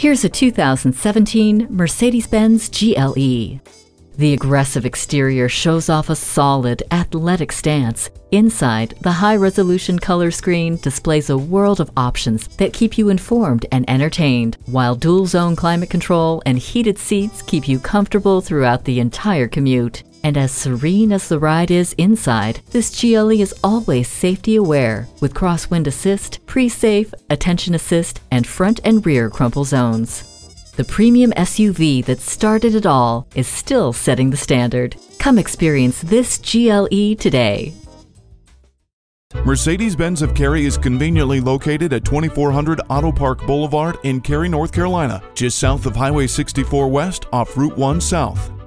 Here's a 2017 Mercedes-Benz GLE. The aggressive exterior shows off a solid, athletic stance. Inside, the high-resolution color screen displays a world of options that keep you informed and entertained, while dual-zone climate control and heated seats keep you comfortable throughout the entire commute. And as serene as the ride is inside, this GLE is always safety aware with crosswind assist, pre-safe, attention assist, and front and rear crumple zones. The premium SUV that started it all is still setting the standard. Come experience this GLE today. Mercedes-Benz of Cary is conveniently located at 2400 Auto Park Boulevard in Cary, North Carolina, just south of Highway 64 West off Route 1 South.